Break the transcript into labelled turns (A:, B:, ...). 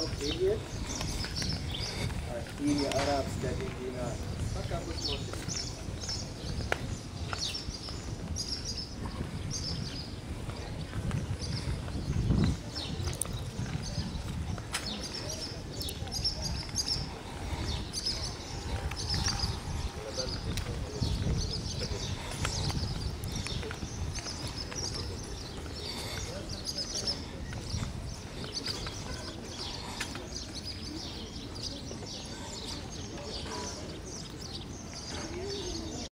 A: Алжире, Сирия, Арабская Бенина. Пока вы смотрите.